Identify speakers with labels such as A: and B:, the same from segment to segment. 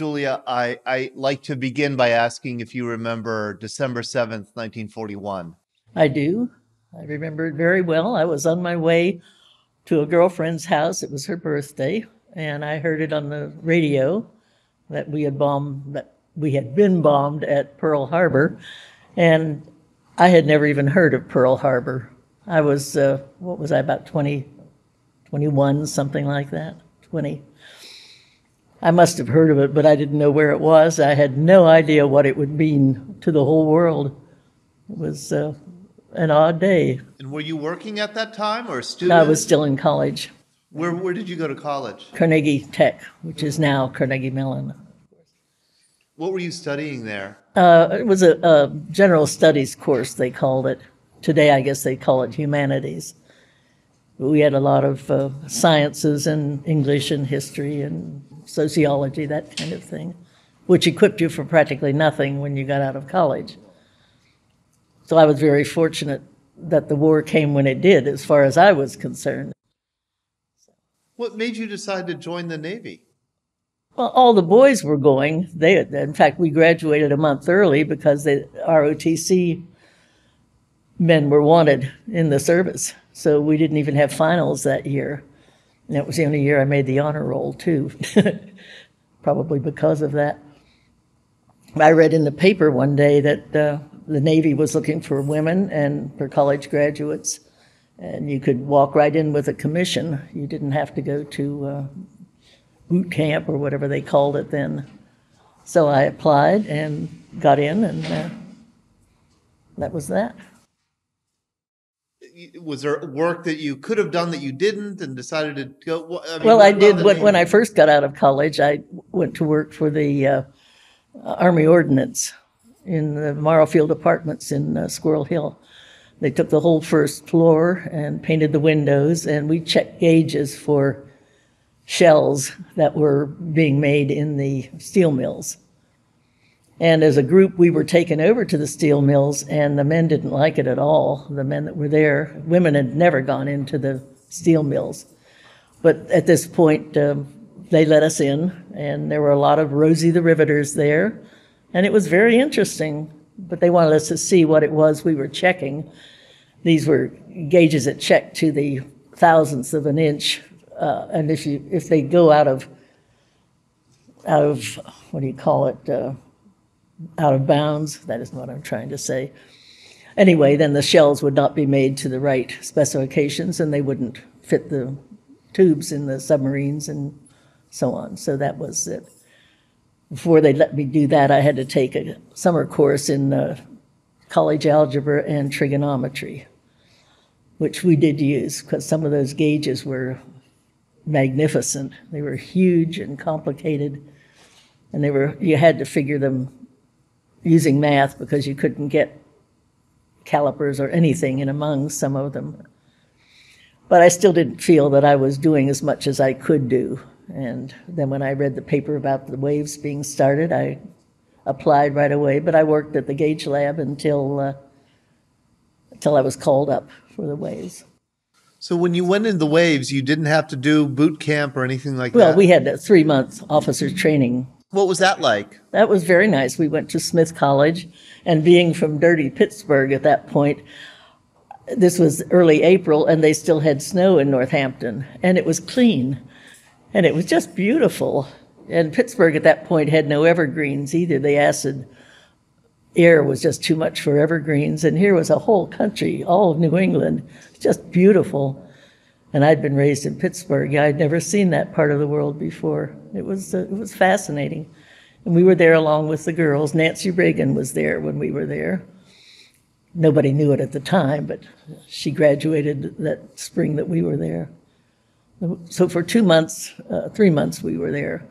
A: Julia, I, I like to begin by asking if you remember December 7th, 1941.
B: I do. I remember it very well. I was on my way to a girlfriend's house. It was her birthday, and I heard it on the radio that we had bombed that we had been bombed at Pearl Harbor, and I had never even heard of Pearl Harbor. I was uh, what was I about 20, 21, something like that, 20. I must have heard of it, but I didn't know where it was. I had no idea what it would mean to the whole world. It was uh, an odd day.
A: And were you working at that time or a student?
B: I was still in college,
A: Where, where did you go to college?
B: Carnegie Tech, which is now Carnegie Mellon.
A: What were you studying there?
B: Uh, it was a, a general studies course, they called it. Today, I guess they call it humanities. We had a lot of uh, sciences and English and history and sociology, that kind of thing, which equipped you for practically nothing when you got out of college. So I was very fortunate that the war came when it did, as far as I was concerned.
A: What made you decide to join the Navy?
B: Well, all the boys were going. They, in fact, we graduated a month early because the ROTC men were wanted in the service. So we didn't even have finals that year. And that was the only year I made the honor roll, too, probably because of that. I read in the paper one day that uh, the Navy was looking for women and for college graduates, and you could walk right in with a commission. You didn't have to go to uh, boot camp or whatever they called it then. So I applied and got in, and uh, that was that.
A: Was there work that you could have done that you didn't and decided to go? I mean,
B: Well, I did when, when I first got out of college. I went to work for the uh, Army Ordnance in the Morrowfield Apartments in uh, Squirrel Hill. They took the whole first floor and painted the windows, and we checked gauges for shells that were being made in the steel mills. And as a group, we were taken over to the steel mills, and the men didn't like it at all. The men that were there, women had never gone into the steel mills. But at this point, um, they let us in, and there were a lot of Rosie the Riveters there, and it was very interesting. But they wanted us to see what it was we were checking. These were gauges that checked to the thousandths of an inch, uh, and if you if they go out of out of what do you call it uh, out of bounds, that is what I'm trying to say. Anyway, then the shells would not be made to the right specifications, and they wouldn't fit the tubes in the submarines and so on. So that was it. Before they let me do that, I had to take a summer course in uh, college algebra and trigonometry, which we did use because some of those gauges were magnificent. They were huge and complicated, and they were you had to figure them using math because you couldn't get calipers or anything in among some of them. But I still didn't feel that I was doing as much as I could do. And then when I read the paper about the waves being started, I applied right away. But I worked at the gauge lab until uh, until I was called up for the waves.
A: So when you went in the waves, you didn't have to do boot camp or anything like
B: Well,
A: that.
B: Well, we had a three month officer training.
A: What was that like?
B: That was very nice. We went to Smith College, and being from dirty Pittsburgh at that point, this was early April, and they still had snow in Northampton, and it was clean, and it was just beautiful. And Pittsburgh at that point had no evergreens either. The acid air was just too much for evergreens, and here was a whole country, all of New England, just beautiful. And I'd been raised in Pittsburgh. I'd never seen that part of the world before. It was uh, it was fascinating, and we were there along with the girls. Nancy Reagan was there when we were there. Nobody knew it at the time, but she graduated that spring that we were there. So for two months, uh, three months, we were there.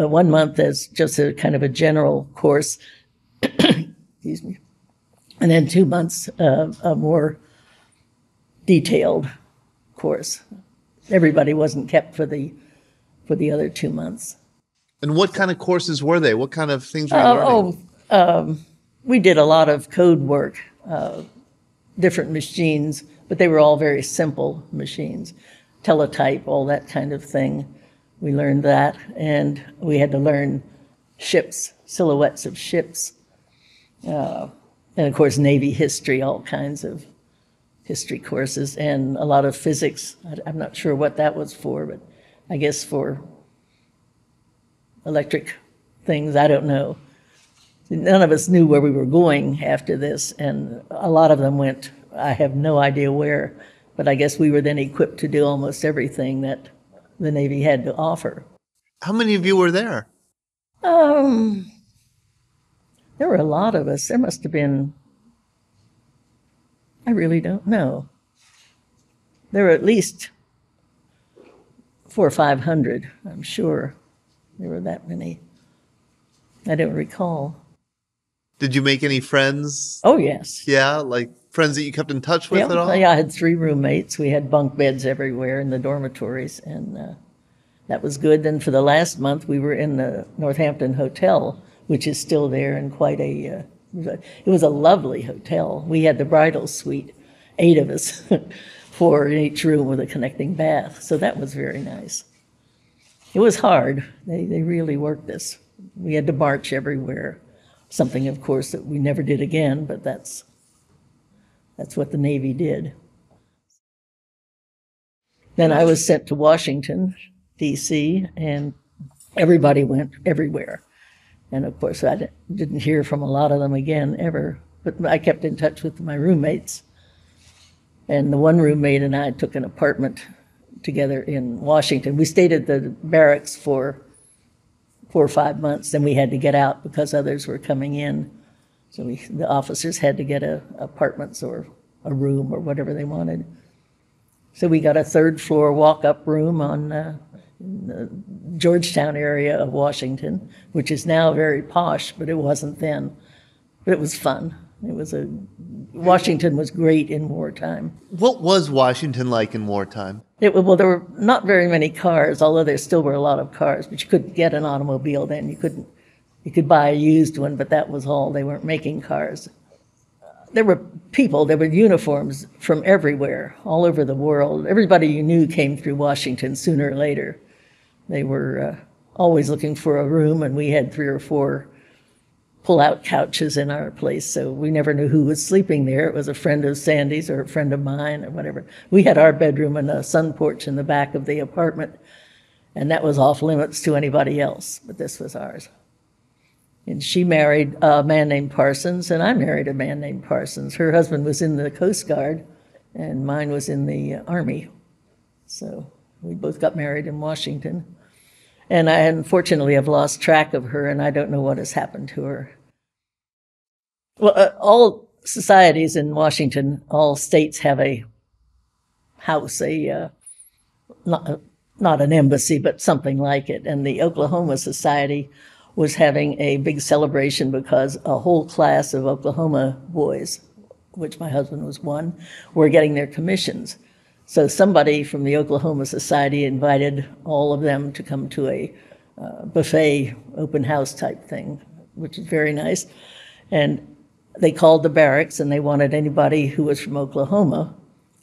B: Uh, one month as just a kind of a general course, excuse me, and then two months uh, more detailed course. Everybody wasn't kept for the for the other two months.
A: And what kind of courses were they? What kind of things were you
B: Uh,
A: learning?
B: oh, um, we did a lot of code work, uh, different machines, but they were all very simple machines, teletype, all that kind of thing. We learned that, and we had to learn ships, silhouettes of ships, uh, and of course Navy history, all kinds of history courses, and a lot of physics. I'm not sure what that was for, but I guess for electric things. I don't know. None of us knew where we were going after this, and a lot of them went, I have no idea where, but I guess we were then equipped to do almost everything that the Navy had to offer.
A: How many of you were there?
B: Um, there were a lot of us. There must have been, I really don't know. There were at least four or five hundred, I'm sure. There were that many. I don't recall.
A: Did you make any friends?
B: Oh, yes.
A: Yeah, like friends that you kept in touch with
B: Yeah,
A: at all?
B: yeah, I had three roommates. We had bunk beds everywhere in the dormitories, and uh, that was good. Then for the last month, we were in the Northampton Hotel, which is still there and quite a. Uh, it was a- lovely hotel. We had the bridal suite, eight of us, four in each room with a connecting bath. So that was very nice. It was hard. They they really worked us. We had to march everywhere. Something, of course, that we never did again, but that's that's what the Navy did. Then I was sent to Washington, D.C., and everybody went everywhere. And of course, I didn't hear from a lot of them again ever, but I kept in touch with my roommates. And the one roommate and I took an apartment together in Washington. We stayed at the barracks for four or five months, then we had to get out because others were coming in. So we, the officers had to get a, apartments or a room or whatever they wanted. So we got a third floor walk-up room on, uh, Georgetown area of Washington, which is now very posh, but it wasn't then. But it was fun. It was a, Washington was great in wartime.
A: What was Washington like in wartime?
B: It, well, there were not very many cars, although there still were a lot of cars, but you couldn't get an automobile then. You couldn't, you could buy a used one, but that was all. They weren't making cars. There were people, there were uniforms from everywhere, all over the world. Everybody you knew came through Washington sooner or later. They were uh, always looking for a room, and we had three or four pull-out couches in our place, so we never knew who was sleeping there. It was a friend of Sandy's or a friend of mine or whatever. We had our bedroom and a sun porch in the back of the apartment, and that was off limits to anybody else, but this was ours. And she married a man named Parsons, and I married a man named Parsons. Her husband was in the Coast Guard, and mine was in the Army. So we both got married in Washington. And I unfortunately have lost track of her, and I don't know what has happened to her. Well, uh, all societies in Washington, all states have a house, a uh, not, uh, not an embassy, but something like it. And the Oklahoma Society was having a big celebration because a whole class of Oklahoma boys, which my husband was one, were getting their commissions. So somebody from the Oklahoma Society invited all of them to come to a uh, buffet open house type thing, which is very nice. And they called the barracks and they wanted anybody who was from Oklahoma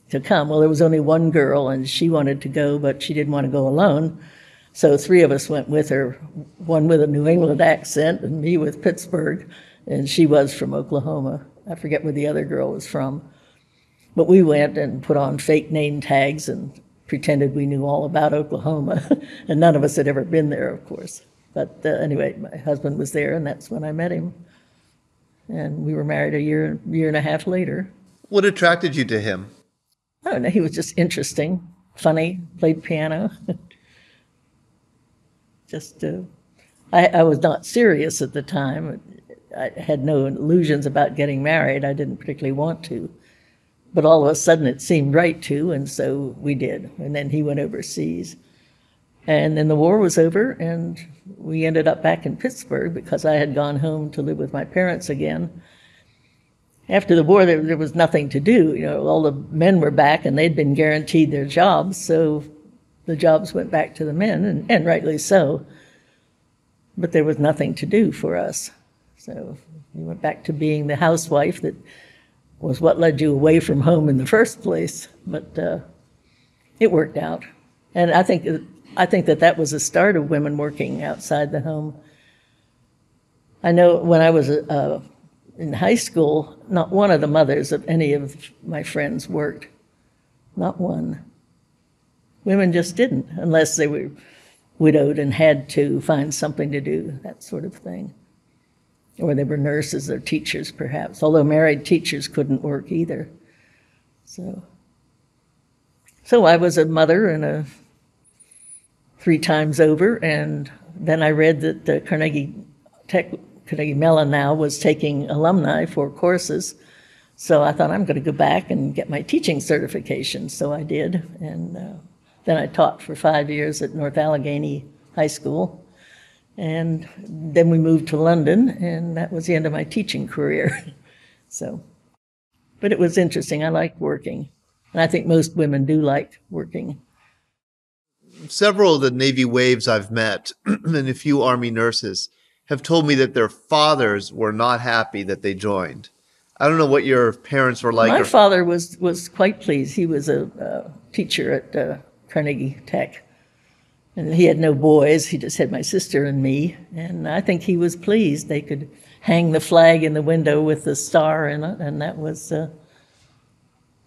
B: to come. Well, there was only one girl and she wanted to go, but she didn't want to go alone. So three of us went with her, one with a New England accent and me with Pittsburgh, and she was from Oklahoma. I forget where the other girl was from. But we went and put on fake name tags and pretended we knew all about Oklahoma. and none of us had ever been there, of course. But uh, anyway, my husband was there, and that's when I met him. And we were married a year, year and a half later.
A: What attracted you to him?
B: I don't know, he was just interesting, funny, played piano. just, uh, I, I was not serious at the time. I had no illusions about getting married. I didn't particularly want to. But all of a sudden it seemed right to, and so we did. And then he went overseas. And then the war was over, and we ended up back in Pittsburgh because I had gone home to live with my parents again. After the war, there, there was nothing to do. You know, all the men were back, and they'd been guaranteed their jobs, so the jobs went back to the men, and, and rightly so. But there was nothing to do for us. So we went back to being the housewife that was what led you away from home in the first place. But uh, it worked out. And I think I think that that was the start of women working outside the home. I know when I was uh, in high school, not one of the mothers of any of my friends worked. Not one. Women just didn't, unless they were widowed and had to find something to do, that sort of thing. Or they were nurses or teachers, perhaps, although married teachers couldn't work either. So, so I was a mother and a three times over, and then I read that the Carnegie Tech, Carnegie Mellon now was taking alumni for courses. So I thought I'm going to go back and get my teaching certification. So I did, and uh, then I taught for five years at North Allegheny High School. And then we moved to London, and that was the end of my teaching career. so, but it was interesting. I liked working. And I think most women do like working.
A: Several of the Navy waves I've met and a few Army nurses have told me that their fathers were not happy that they joined. I don't know what your parents were like.
B: My
A: or-
B: father was, was quite pleased. He was a uh, teacher at uh, Carnegie Tech. And he had no boys, he just had my sister and me. And I think he was pleased. They could hang the flag in the window with the star in it, and that was, uh,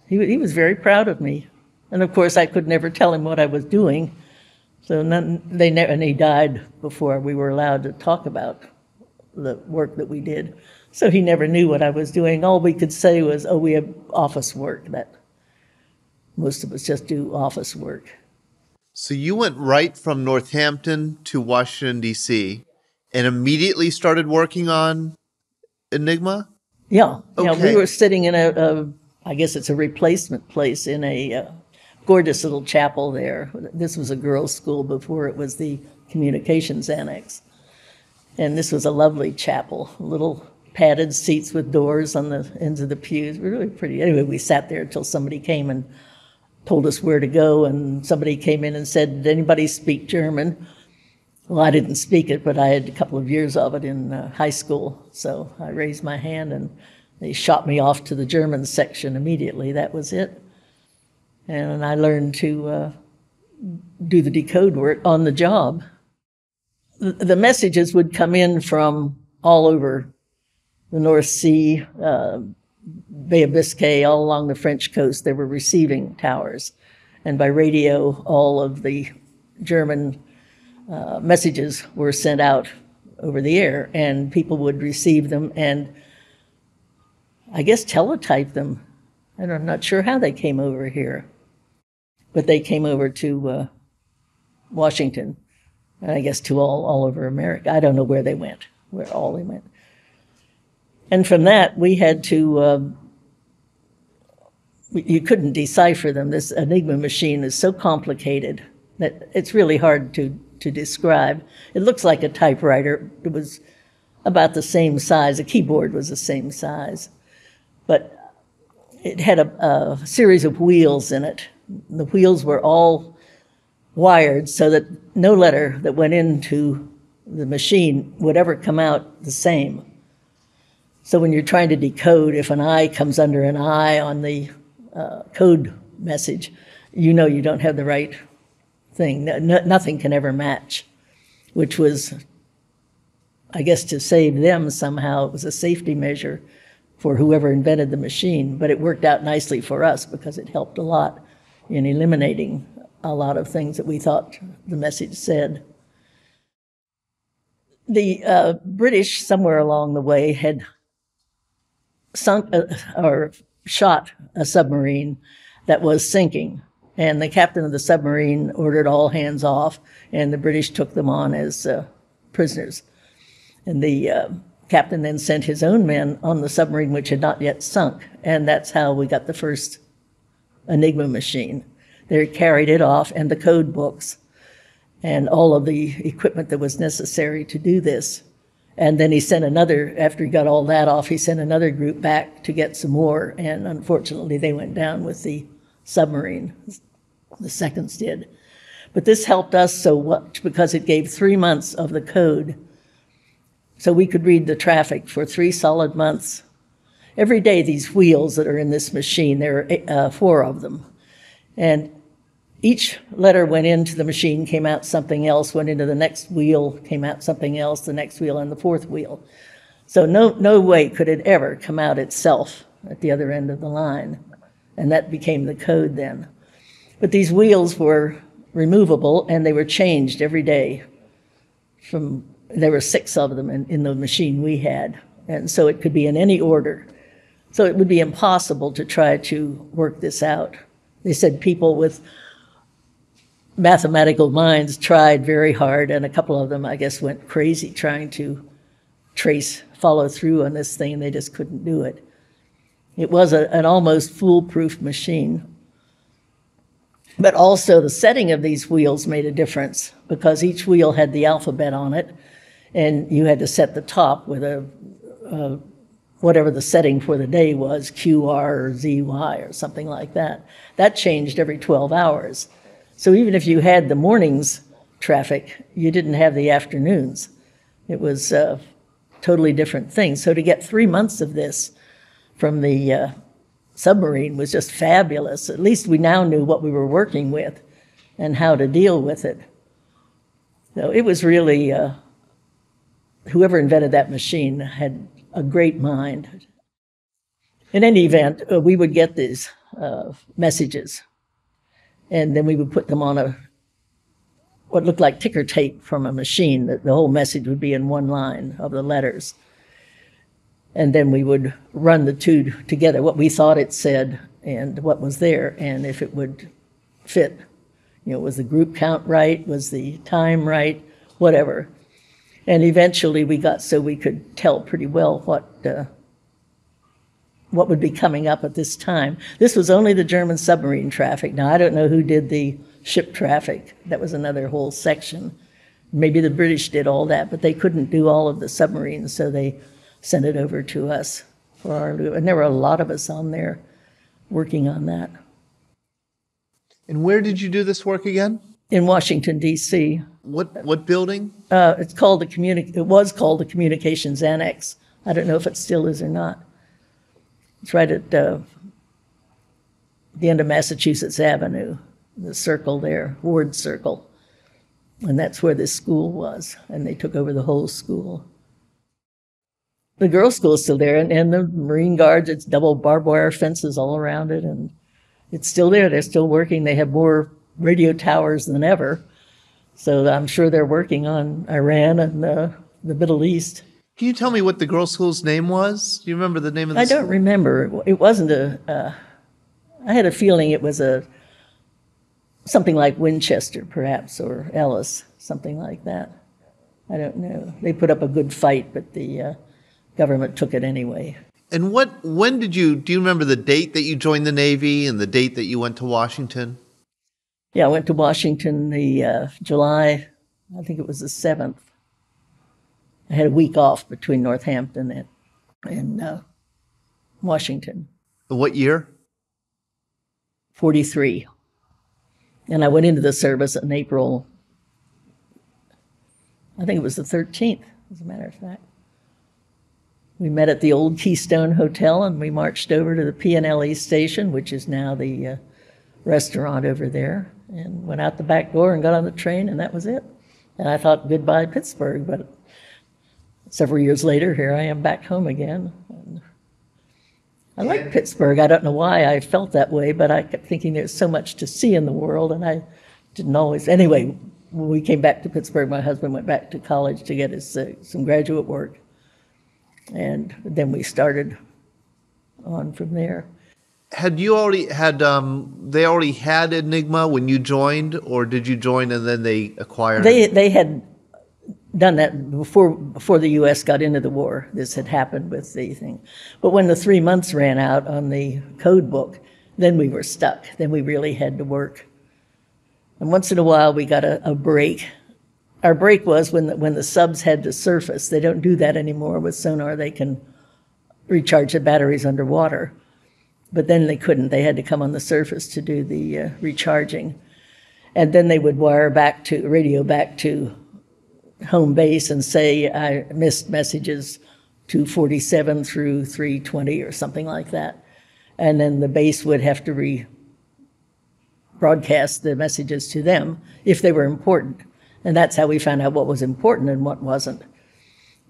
B: he, he was very proud of me. And of course, I could never tell him what I was doing. So none, they never, and he died before we were allowed to talk about the work that we did. So he never knew what I was doing. All we could say was, oh, we have office work. That most of us just do office work.
A: So you went right from Northampton to Washington, D.C., and immediately started working on Enigma?
B: Yeah, yeah. We were sitting in a, a, I guess it's a replacement place in a uh, gorgeous little chapel there. This was a girls' school before it was the communications annex, and this was a lovely chapel. Little padded seats with doors on the ends of the pews. Really pretty. Anyway, we sat there until somebody came and told us where to go, and somebody came in and said, "Did anybody speak German?" Well, I didn't speak it, but I had a couple of years of it in uh, high school. So I raised my hand and they shot me off to the German section immediately. That was it. And I learned to uh, do the decode work on the job. The, messages would come in from all over the North Sea, uh, Bay of Biscay, all along the French coast. There were receiving towers. And by radio, all of the German uh, messages were sent out over the air, and people would receive them and I guess teletype them. And I'm not sure how they came over here, but they came over to uh, Washington, and I guess to all, all over America. I don't know where they went, where all they went. And from that, we had to, we- you couldn't decipher them. This Enigma machine is so complicated that it's really hard to, to describe. It looks like a typewriter. It was about the same size. The keyboard was the same size. But it had a, a series of wheels in it. The wheels were all wired so that no letter that went into the machine would ever come out the same. So when you're trying to decode, if an I comes under an I on the uh, code message, you know you don't have the right thing. No, no- nothing can ever match, which was, I guess, to save them somehow. It was a safety measure for whoever invented the machine, but it worked out nicely for us because it helped a lot in eliminating a lot of things that we thought the message said. The uh, British, somewhere along the way, had sunk uh, or shot a submarine that was sinking. And the captain of the submarine ordered all hands off, and the British took them on as uh, prisoners. And the uh, captain then sent his own men on the submarine, which had not yet sunk. And that's how we got the first Enigma machine. They carried it off and the code books and all of the equipment that was necessary to do this. And then he sent another, after he got all that off, he sent another group back to get some more. And unfortunately, they went down with the submarine. The seconds did. But this helped us so much because it gave three months of the code. So we could read the traffic for three solid months. Every day, these wheels that are in this machine, there are uh, four of them. And each letter went into the machine, came out something else, went into the next wheel, came out something else, the next wheel, and the fourth wheel. So no, no way could it ever come out itself at the other end of the line. And that became the code then. But these wheels were removable and they were changed every day. From there were six of them in, in the machine we had. And so it could be in any order. So it would be impossible to try to work this out. They said people with mathematical minds tried very hard, and a couple of them, I guess, went crazy trying to trace, follow through on this thing. They just couldn't do it. It was a, an almost foolproof machine. But also, the setting of these wheels made a difference because each wheel had the alphabet on it, and you had to set the top with a, a whatever the setting for the day was, QR or ZY or something like that. That changed every 12 hours. So even if you had the morning's traffic, you didn't have the afternoons. It was a totally different thing. So to get three months of this from the uh, submarine was just fabulous. At least we now knew what we were working with and how to deal with it. So it was really, uh, whoever invented that machine had a great mind. In any event, uh, we would get these uh, messages and then we would put them on a what looked like ticker tape from a machine that the whole message would be in one line of the letters. And then we would run the two together what we thought it said and what was there and if it would fit. You know was the group count right? Was the time right? Whatever. And eventually we got so we could tell pretty well what uh, what would be coming up at this time. This was only the German submarine traffic. Now, I don't know who did the ship traffic. That was another whole section. Maybe the British did all that, but they couldn't do all of the submarines, so they sent it over to us for our, and there were a lot of us on there working on that.
A: And where did you do this work again?
B: In Washington, D.C.
A: What what building?
B: Uh, it's called the communi- It was called the Communications Annex. I don't know if it still is or not. It's right at uh, the end of Massachusetts Avenue, the circle there, Ward Circle. And that's where this school was. And they took over the whole school. The girls' school is still there, and, and the Marine Guards, it's double barbed wire fences all around it, and it's still there. They're still working. They have more radio towers than ever. So I'm sure they're working on Iran and uh, the Middle East.
A: Can you tell me what the girls' school's name was? Do you remember the name of the school?
B: I don't remember. It wasn't a. Uh, I had a feeling it was a something like Winchester, perhaps, or Ellis, something like that. I don't know. They put up a good fight, but the uh, government took it anyway.
A: And what? When did you? Do you remember the date that you joined the Navy and the date that you went to Washington?
B: Yeah, I went to Washington the uh, July. I think it was the seventh I had a week off between Northampton and, and uh, Washington.
A: What year?
B: 43. And I went into the service in April, I think it was the 13th, as a matter of fact. We met at the old Keystone Hotel and we marched over to the P&LE station, which is now the uh, restaurant over there, and went out the back door and got on the train, and that was it. And I thought goodbye Pittsburgh, but several years later, here I am back home again. I like Pittsburgh. I don't know why I felt that way, but I kept thinking there's so much to see in the world, and I didn't always. Anyway, when we came back to Pittsburgh, my husband went back to college to get his uh, some graduate work, and then we started on from there.
A: Had you already had um, they already had Enigma when you joined, or did you join and then they acquired?
B: They
A: it?
B: they had done that before before the U.S. got into the war. This had happened with the thing, but when the three months ran out on the code book, then we were stuck. Then we really had to work. And once in a while, we got a, a break. Our break was when the, when the subs had to surface. They don't do that anymore with sonar. They can recharge the batteries underwater, but then they couldn't. They had to come on the surface to do the uh, recharging, and then they would wire back to radio back to home base and say I missed messages 247 through 320 or something like that. And then the base would have to re, broadcast the messages to them if they were important. And that's how we found out what was important and what wasn't.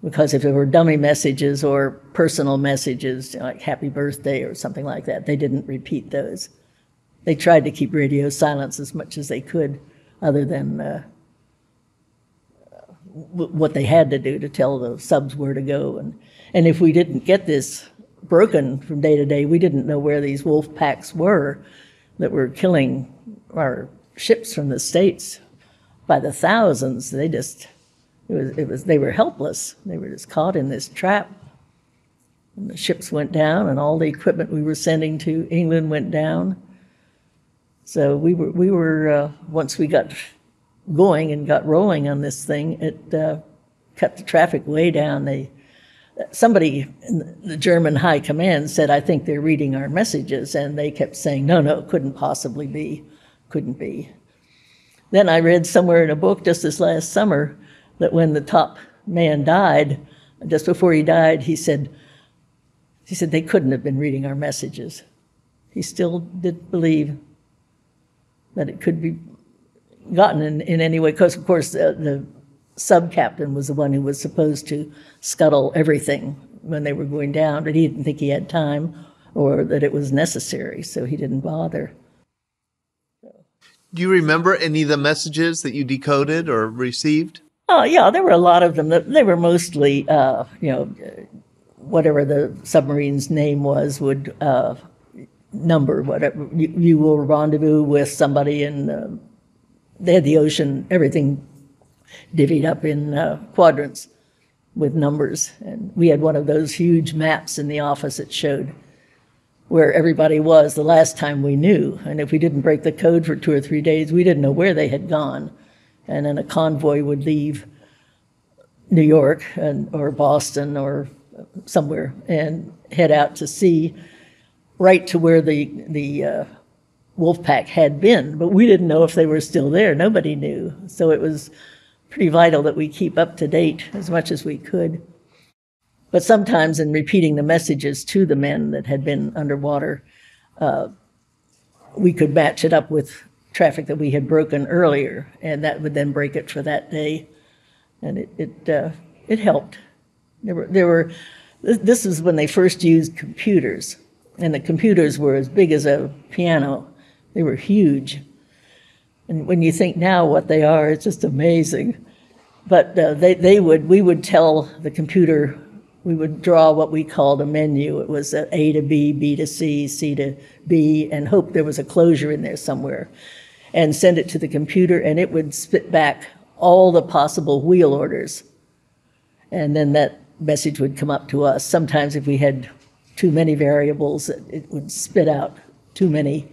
B: Because if it were dummy messages or personal messages, like happy birthday or something like that, they didn't repeat those. They tried to keep radio silence as much as they could, other than uh, what they had to do to tell the subs where to go. And, and if we didn't get this broken from day to day, we didn't know where these wolf packs were that were killing our ships from the States by the thousands. They just, it was, it was, they were helpless. They were just caught in this trap. And the ships went down, and all the equipment we were sending to England went down. So we were, we were uh, once we got going and got rolling on this thing, it uh, cut the traffic way down. They, somebody in the German high command said, I think they're reading our messages. And they kept saying, no, no, couldn't possibly be, couldn't be. Then I read somewhere in a book just this last summer that when the top man died, just before he died, he said, he said they couldn't have been reading our messages. He still did believe that it could be gotten in, in any way, because of course the, the sub captain was the one who was supposed to scuttle everything when they were going down, but he didn't think he had time or that it was necessary, so he didn't bother.
A: Do you remember any of the messages that you decoded or received?
B: Oh yeah, there were a lot of them. They were mostly, uh, you know, whatever the submarine's name was would uh, number whatever you, you, will rendezvous with somebody, in uh, they had the ocean everything divvied up in uh, quadrants with numbers, and we had one of those huge maps in the office that showed where everybody was the last time we knew. And if we didn't break the code for two or three days, we didn't know where they had gone. And then a convoy would leave New York and, or Boston or somewhere and head out to sea right to where the, the uh, wolf pack had been. But we didn't know if they were still there. Nobody knew. So it was pretty vital that we keep up to date as much as we could. But sometimes in repeating the messages to the men that had been underwater, uh, we could match it up with traffic that we had broken earlier, and that would then break it for that day. And it it uh, it helped. There were there were this is when they first used computers, and the computers were as big as a piano. They were huge. And when you think now what they are, it's just amazing. But uh, they, they would, we would tell the computer we would draw what we called a menu. It was A to B, B to C, C to B, and hope there was a closure in there somewhere. And send it to the computer, and it would spit back all the possible wheel orders. And then that message would come up to us. Sometimes, if we had too many variables, it would spit out too many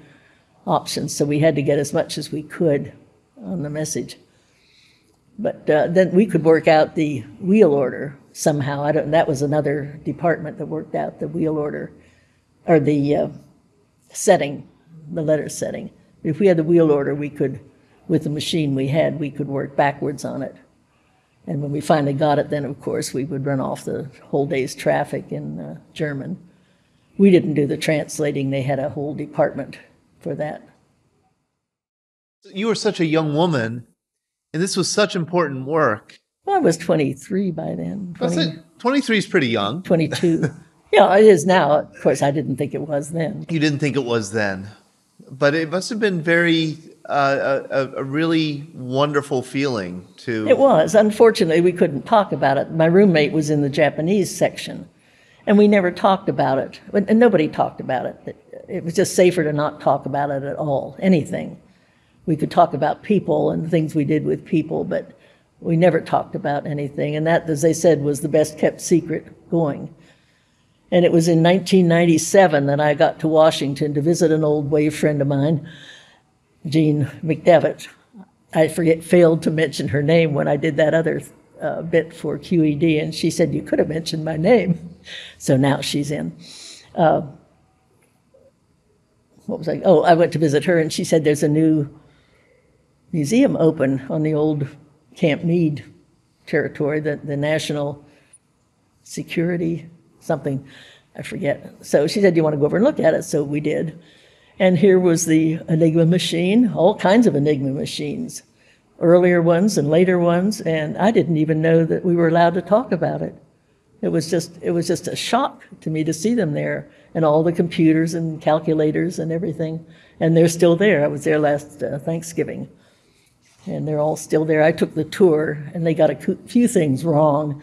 B: options. So we had to get as much as we could on the message. But uh, then we could work out the wheel order somehow. I don't. That was another department that worked out the wheel order, or the uh, setting, the letter setting. If we had the wheel order, we could, with the machine we had, we could work backwards on it. And when we finally got it, then of course we would run off the whole day's traffic in uh, German. We didn't do the translating; they had a whole department for that.
A: You were such a young woman, and this was such important work.
B: Well, I was 23 by then.
A: 20, 23 is pretty young.
B: 22. yeah, it is now. Of course, I didn't think it was then.
A: You didn't think it was then. But it must have been very, uh, a, a really wonderful feeling to.
B: It was. Unfortunately, we couldn't talk about it. My roommate was in the Japanese section, and we never talked about it. And nobody talked about it. It was just safer to not talk about it at all, anything. We could talk about people and things we did with people, but we never talked about anything, and that, as they said, was the best kept secret going. And it was in 1997 that I got to Washington to visit an old wave friend of mine, Jean McDevitt. I forget, failed to mention her name when I did that other uh, bit for QED, and she said, You could have mentioned my name. So now she's in. Uh, what was I? Oh, I went to visit her, and she said, There's a new museum open on the old Camp Meade territory, the, the national security something, I forget. So she said, Do you want to go over and look at it? So we did. And here was the Enigma machine, all kinds of Enigma machines, earlier ones and later ones, and I didn't even know that we were allowed to talk about it. It was just it was just a shock to me to see them there and all the computers and calculators and everything. And they're still there. I was there last uh, Thanksgiving, and they're all still there. I took the tour, and they got a few things wrong.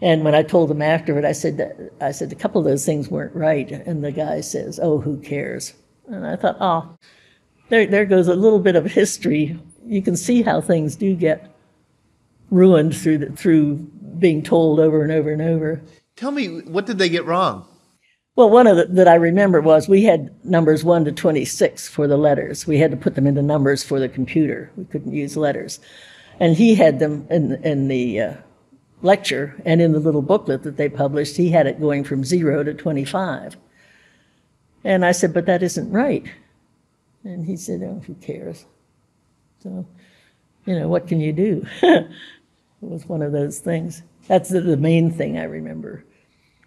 B: And when I told them afterward, I said that, I said a couple of those things weren't right, and the guy says, "Oh, who cares?" And I thought, oh, there there goes a little bit of history. You can see how things do get ruined through the, through being told over and over and over.
A: Tell me, what did they get wrong?
B: Well, one of the, that I remember was we had numbers 1 to 26 for the letters. We had to put them into numbers for the computer. We couldn't use letters. And he had them in, in the uh, lecture and in the little booklet that they published, he had it going from 0 to 25. And I said, but that isn't right. And he said, oh, who cares? So, you know, what can you do? it was one of those things. That's the, the main thing I remember.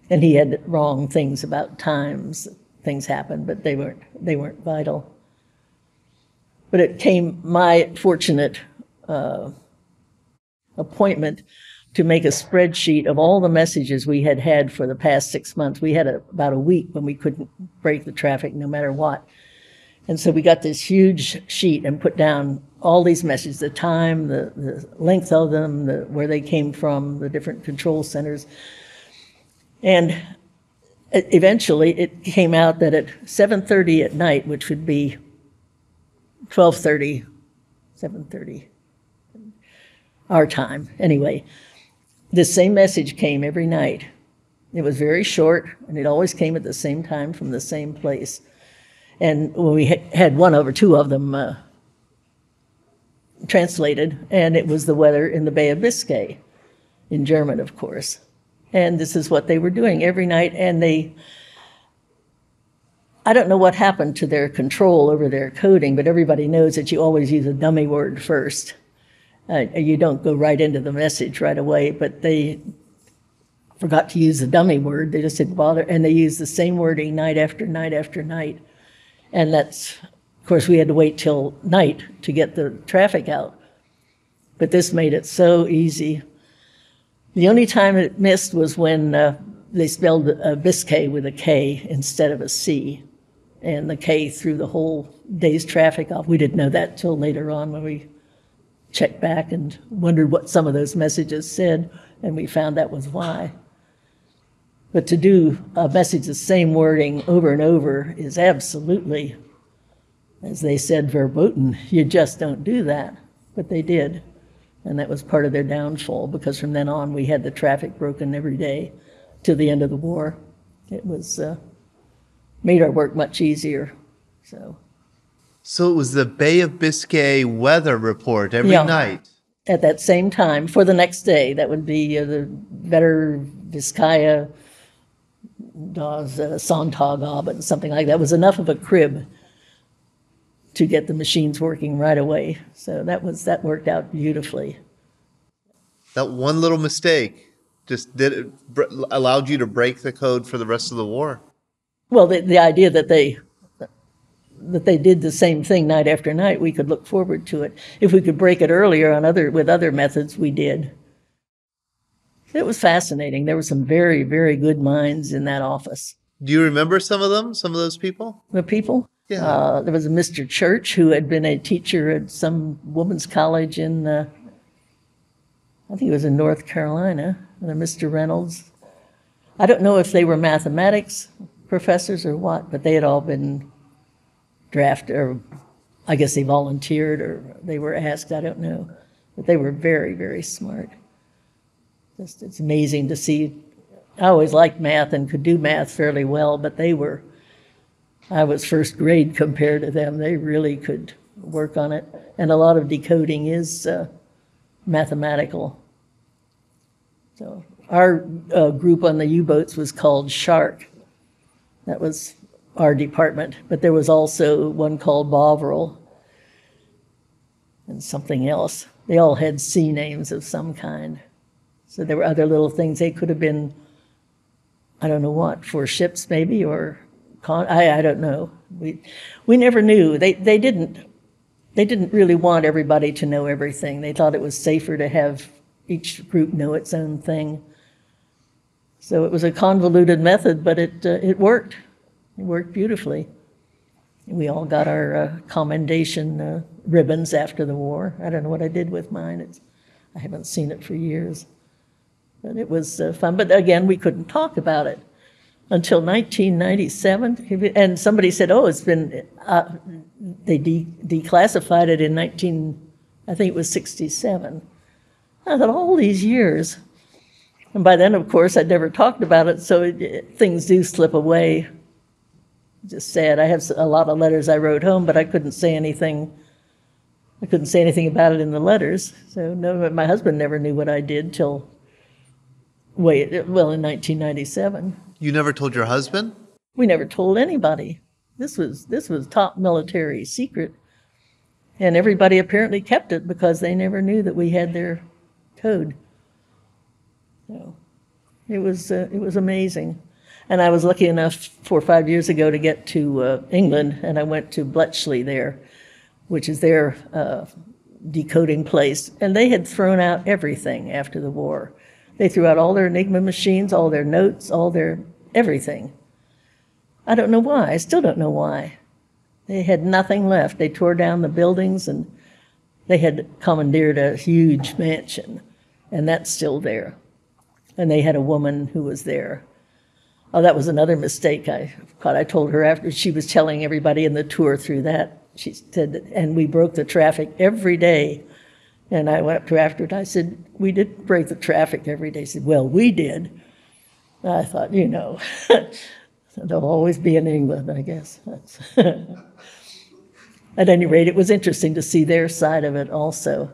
B: And he had wrong things about times things happened but they weren't they weren't vital. But it came my fortunate uh, appointment to make a spreadsheet of all the messages we had had for the past six months. We had a, about a week when we couldn't break the traffic no matter what and so we got this huge sheet and put down all these messages the time the, the length of them the, where they came from the different control centers and eventually it came out that at 7.30 at night, which would be 12.30, 7.30 our time, anyway, this same message came every night. It was very short, and it always came at the same time from the same place. And when we ha- had one over two of them uh, translated, and it was the weather in the Bay of Biscay, in German, of course. And this is what they were doing every night. And they, I don't know what happened to their control over their coding, but everybody knows that you always use a dummy word first. Uh, you don't go right into the message right away, but they forgot to use the dummy word. They just didn't bother. And they used the same wording night after night after night. And that's, of course, we had to wait till night to get the traffic out. But this made it so easy. The only time it missed was when uh, they spelled uh, Biscay with a K instead of a C, and the K threw the whole day's traffic off. We didn't know that till later on when we checked back and wondered what some of those messages said, and we found that was why. But to do a message the same wording over and over is absolutely, as they said, verboten. You just don't do that. But they did. And that was part of their downfall because from then on we had the traffic broken every day to the end of the war. It was uh, made our work much easier. So
A: So it was the Bay of Biscay weather report every
B: Yeah.
A: night.
B: at that same time for the next day, that would be uh, the Wetter Biskaya, das uh, Sonntagabend, something like that. was enough of a crib to get the machines working right away. So that was that worked out beautifully.
A: That one little mistake just did it, br- allowed you to break the code for the rest of the war.
B: Well, the, the idea that they that they did the same thing night after night, we could look forward to it. If we could break it earlier on other with other methods, we did. It was fascinating. There were some very, very good minds in that office.
A: Do you remember some of them? Some of those people?
B: The people.
A: Yeah.
B: Uh, there was a Mr. Church who had been a teacher at some women's college in, uh, I think it was in North Carolina, and a Mr. Reynolds. I don't know if they were mathematics professors or what, but they had all been drafted, or I guess they volunteered or they were asked, I don't know. But they were very, very smart. Just, it's amazing to see. I always liked math and could do math fairly well, but they were I was first grade compared to them. They really could work on it. And a lot of decoding is uh, mathematical. So our uh, group on the U-boats was called Shark. That was our department. But there was also one called Bovril and something else. They all had sea names of some kind. So there were other little things. They could have been, I don't know what, for ships maybe, or con, I, I don't know. We, we never knew. They, they didn't, they didn't really want everybody to know everything. They thought it was safer to have each group know its own thing. So it was a convoluted method, but it, uh, it worked. It worked beautifully. We all got our uh, commendation uh, ribbons after the war. I don't know what I did with mine. It's, I haven't seen it for years. But it was uh, fun. But again, we couldn't talk about it until 1997. And somebody said, oh, it's been, uh, they de- declassified it in 19, I think it was 67. I thought, all these years. And by then, of course, I'd never talked about it, so it, things do slip away. Just sad. I have a lot of letters I wrote home, but I couldn't say anything. I couldn't say anything about it in the letters. So no, my husband never knew what I did till way well in 1997.
A: You never told your husband?
B: We never told anybody. This was this was top military secret, and everybody apparently kept it because they never knew that we had their code. So it was uh, it was amazing, and I was lucky enough four or five years ago to get to uh, England, and I went to Bletchley there, which is their uh, decoding place, and they had thrown out everything after the war. They threw out all their Enigma machines, all their notes, all their everything. I don't know why. I still don't know why. They had nothing left. They tore down the buildings and they had commandeered a huge mansion, and that's still there. And they had a woman who was there. Oh, that was another mistake I caught. I told her after she was telling everybody in the tour through that. She said, and we broke the traffic every day and I went up to after it. I said, We didn't break the traffic every day. She said, Well, we did. I thought, you know, they'll always be in England, I guess. At any rate, it was interesting to see their side of it also.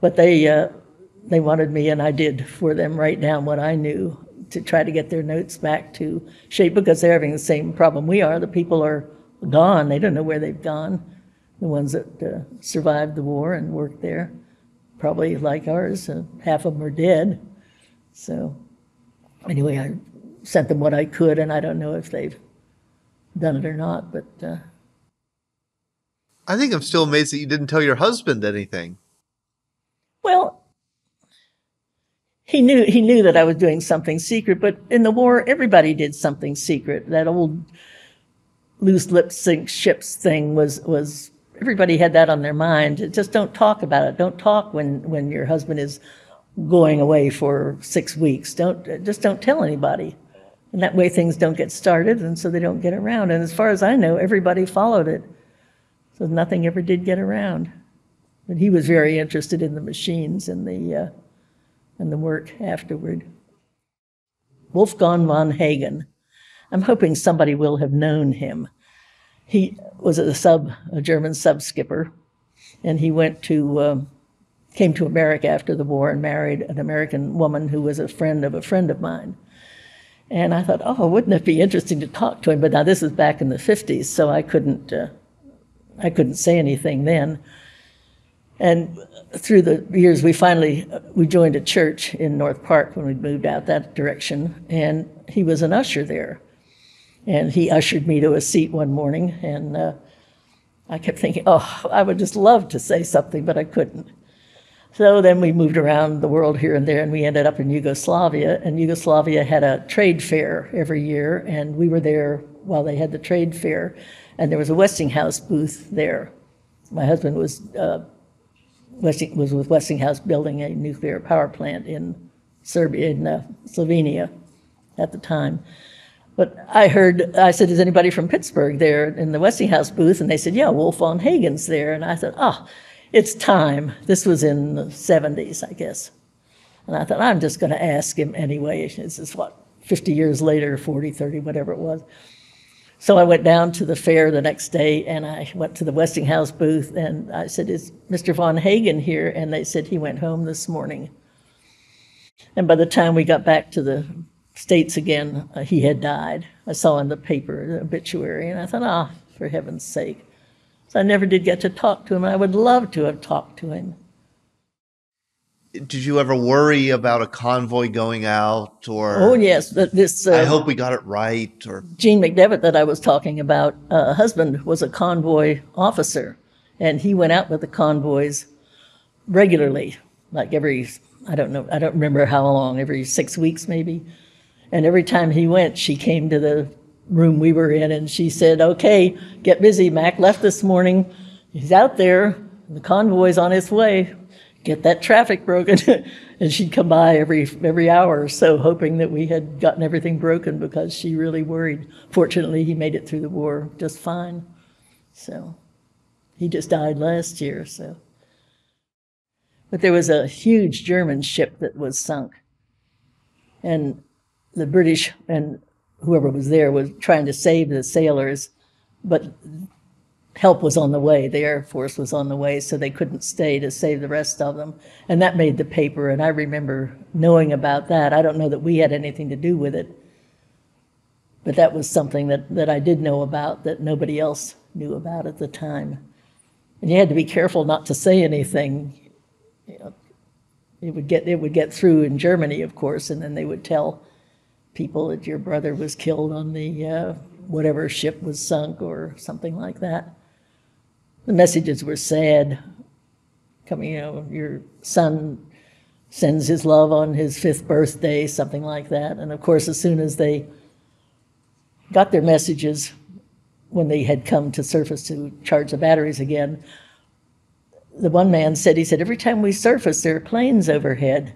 B: But they, uh, they wanted me, and I did for them write down what I knew to try to get their notes back to shape because they're having the same problem we are. The people are gone, they don't know where they've gone, the ones that uh, survived the war and worked there probably like ours, uh, half of them are dead. So anyway, I sent them what I could, and I don't know if they've done it or not, but. Uh,
A: I think I'm still amazed that you didn't tell your husband anything.
B: Well, he knew he knew that I was doing something secret, but in the war, everybody did something secret. That old loose lip sink ships thing was was everybody had that on their mind. Just don't talk about it. Don't talk when, when your husband is going away for six weeks. Don't just don't tell anybody. And that way things don't get started and so they don't get around. And as far as I know, everybody followed it. So nothing ever did get around. But he was very interested in the machines and the uh, and the work afterward. Wolfgang von Hagen. I'm hoping somebody will have known him. He was a sub, a German sub skipper, and he went to, um, came to America after the war and married an American woman who was a friend of a friend of mine. And I thought, oh, wouldn't it be interesting to talk to him? But now this was back in the 50s, so I couldn't, uh, I couldn't say anything then. And through the years, we finally we joined a church in North Park when we moved out that direction, and he was an usher there. And he ushered me to a seat one morning, and uh, I kept thinking, oh, I would just love to say something, but I couldn't. So then we moved around the world here and there, and we ended up in Yugoslavia. And Yugoslavia had a trade fair every year, and we were there while they had the trade fair. And there was a Westinghouse booth there. My husband was uh, Westing, was with Westinghouse building a nuclear power plant in Serbia, in uh, Slovenia, at the time. But I heard, I said, is anybody from Pittsburgh there in the Westinghouse booth? And they said, yeah, Wolf von Hagen's there. And I said, oh, it's time. This was in the 70s, I guess. And I thought, I'm just going to ask him anyway. This is what, 50 years later, 40, 30, whatever it was. So I went down to the fair the next day and I went to the Westinghouse booth and I said, Is Mr. Von Hagen here? And they said he went home this morning. And by the time we got back to the states again uh, he had died. I saw in the paper the obituary, and I thought, ah, oh, for heaven's sake. So I never did get to talk to him. I would love to have talked to him.
A: did you ever worry about a convoy going out or?
B: Oh, yes, but this.
A: I
B: uh,
A: hope we got it right or.
B: Gene McDevitt that I was talking about, uh, husband was a convoy officer, and he went out with the convoys regularly, like every I don't know, I don't remember how long, every six weeks maybe. And every time he went, she came to the room we were in, and she said, "Okay, get busy. Mac left this morning. He's out there. The convoy's on its way. Get that traffic broken." and she'd come by every every hour or so, hoping that we had gotten everything broken because she really worried. Fortunately, he made it through the war just fine. So he just died last year. So, but there was a huge German ship that was sunk, and the British and whoever was there was trying to save the sailors, but help was on the way. The Air Force was on the way, so they couldn't stay to save the rest of them. And that made the paper, and I remember knowing about that. I don't know that we had anything to do with it, but that was something that, that I did know about that nobody else knew about at the time. And you had to be careful not to say anything. You know, it would get it would get through in Germany, of course, and then they would tell people that your brother was killed on the uh, whatever ship was sunk or something like that. The messages were sad. Coming, you know, your son sends his love on his fifth birthday, something like that. And of course, as soon as they got their messages, when they had come to surface to charge the batteries again, the one man said, he said, every time we surface, there are planes overhead.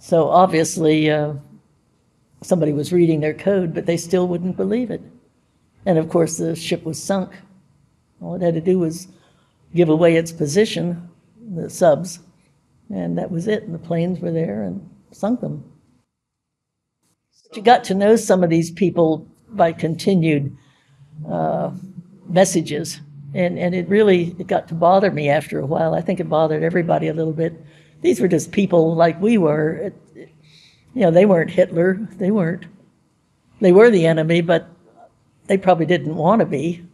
B: So obviously, uh, somebody was reading their code, but they still wouldn't believe it. And of course, the ship was sunk. All it had to do was give away its position, the subs, and that was it. And the planes were there and sunk them. But you got to know some of these people by continued uh, messages, and and it really it got to bother me after a while. I think it bothered everybody a little bit. These were just people like we were. It, it, you know, they weren't Hitler. They weren't. They were the enemy, but they probably didn't want to be.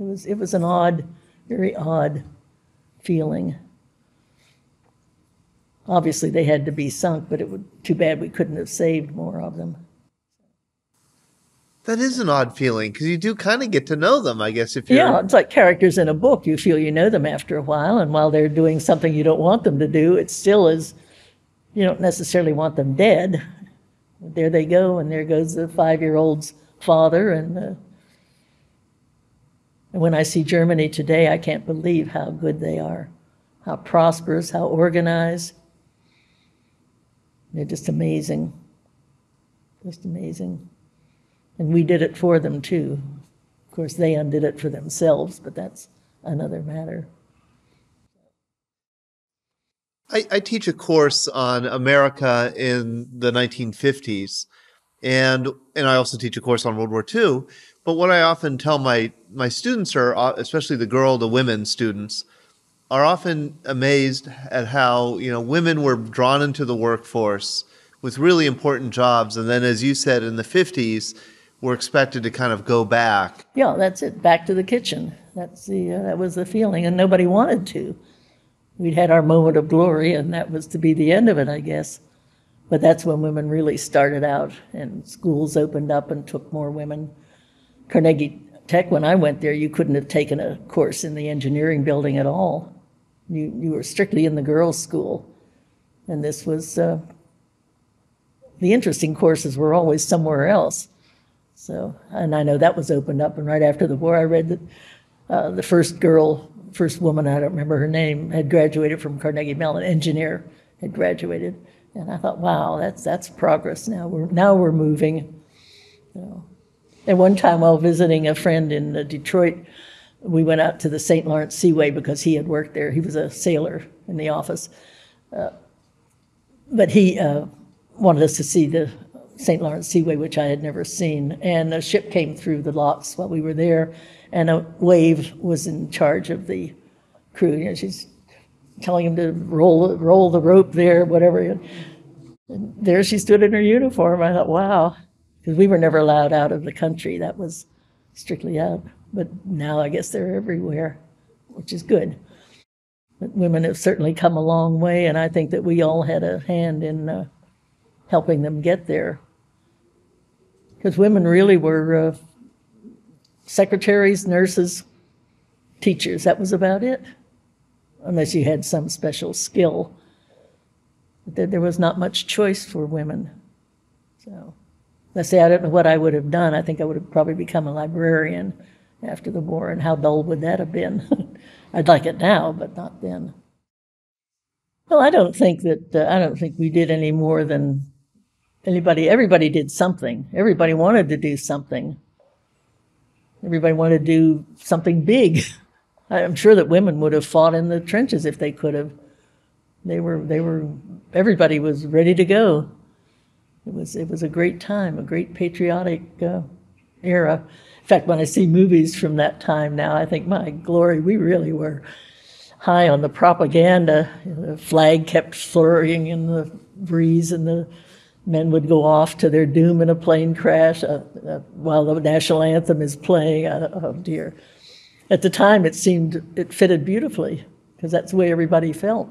B: It was it was an odd, very odd feeling. Obviously, they had to be sunk, but it was too bad we couldn't have saved more of them.
A: That is an odd feeling because you do kind of get to know them, I guess. If you're
B: Yeah, it's like characters in a book. You feel you know them after a while, and while they're doing something you don't want them to do, it still is. You don't necessarily want them dead. There they go, and there goes the five-year-old's father. And, uh, and when I see Germany today, I can't believe how good they are, how prosperous, how organized. They're just amazing, just amazing. And we did it for them too. Of course, they undid it for themselves, but that's another matter.
A: I, I teach a course on America in the 1950s, and and I also teach a course on World War II. But what I often tell my my students are, uh, especially the girl, the women students, are often amazed at how you know women were drawn into the workforce with really important jobs, and then, as you said, in the 50s, were expected to kind of go back.
B: Yeah, that's it. Back to the kitchen. That's the uh, that was the feeling, and nobody wanted to. We'd had our moment of glory, and that was to be the end of it, I guess. But that's when women really started out, and schools opened up and took more women. Carnegie Tech, when I went there, you couldn't have taken a course in the engineering building at all. You you were strictly in the girls' school, and this was. Uh, the interesting courses were always somewhere else. So, and I know that was opened up. And right after the war, I read that uh, the first girl, first woman, I don't remember her name, had graduated from Carnegie Mellon, engineer, had graduated. And I thought, wow, that's that's progress. Now we're now we're moving. So, and one time while visiting a friend in Detroit, we went out to the St. Lawrence Seaway because he had worked there. He was a sailor in the office, uh, but he uh, wanted us to see the St. Lawrence Seaway, which I had never seen. And a ship came through the locks while we were there, and a wave was in charge of the crew. You know, she's telling him to roll roll the rope there, whatever. And there she stood in her uniform. I thought, wow, because we were never allowed out of the country. That was strictly out. But now I guess they're everywhere, which is good. But women have certainly come a long way, and I think that we all had a hand in uh, helping them get there. Because women really were uh, secretaries, nurses, teachers. That was about it, unless you had some special skill. But there, was not much choice for women. So, let's say I don't know what I would have done. I think I would have probably become a librarian after the war, and how dull would that have been? I'd like it now, but not then. Well, I don't think that uh, I don't think we did any more than anybody. Everybody did something. Everybody wanted to do something. Everybody wanted to do something big. I'm sure that women would have fought in the trenches if they could have. They were. They were. Everybody was ready to go. It was. It was a great time, a great patriotic uh, era. In fact, when I see movies from that time now, I think, my glory, we really were high on the propaganda. The flag kept flurrying in the breeze, and the men would go off to their doom in a plane crash uh, uh, while the national anthem is playing. Uh, oh dear. At the time, it seemed it fitted beautifully because that's the way everybody felt.